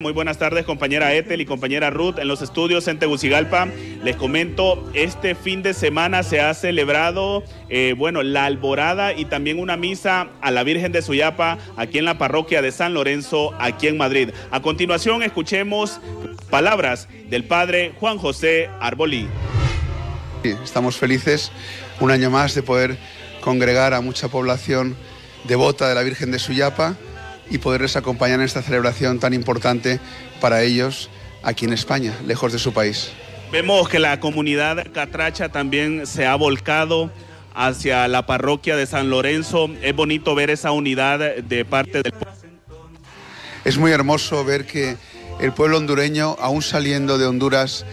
Muy buenas tardes, compañera Ethel y compañera Ruth en los estudios en Tegucigalpa. Les comento, este fin de semana se ha celebrado, eh, bueno, la alborada y también una misa a la Virgen de Suyapa aquí en la parroquia de San Lorenzo, aquí en Madrid. A continuación, escuchemos palabras del padre Juan José Arbolí. Estamos felices un año más de poder congregar a mucha población devota de la Virgen de Suyapa y poderles acompañar en esta celebración tan importante para ellos aquí en España, lejos de su país. Vemos que la comunidad catracha también se ha volcado hacia la parroquia de San Lorenzo. Es bonito ver esa unidad de parte del pueblo. Es muy hermoso ver que el pueblo hondureño, aún saliendo de Honduras,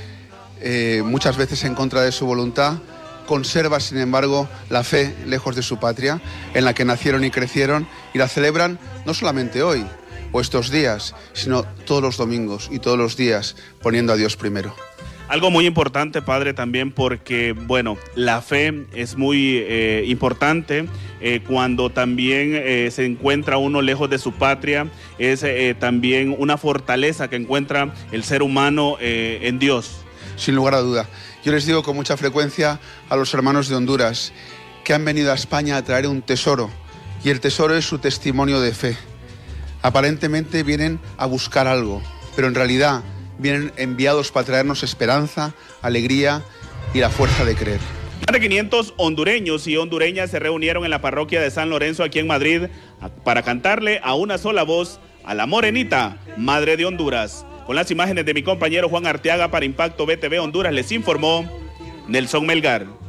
eh, muchas veces en contra de su voluntad, conserva, sin embargo, la fe lejos de su patria, en la que nacieron y crecieron, y la celebran no solamente hoy o estos días, sino todos los domingos y todos los días, poniendo a Dios primero. Algo muy importante, padre, también porque, bueno, la fe es muy eh, importante eh, cuando también eh, se encuentra uno lejos de su patria, es también una fortaleza que encuentra el ser humano en Dios sin lugar a duda. Yo les digo con mucha frecuencia a los hermanos de Honduras que han venido a España a traer un tesoro y el tesoro es su testimonio de fe. Aparentemente vienen a buscar algo, pero en realidad vienen enviados para traernos esperanza, alegría y la fuerza de creer. Más de 500 hondureños y hondureñas se reunieron en la parroquia de San Lorenzo aquí en Madrid para cantarle a una sola voz a la morenita, Madre de Honduras. Con las imágenes de mi compañero Juan Arteaga para Impacto BTV Honduras les informó Nelson Melgar.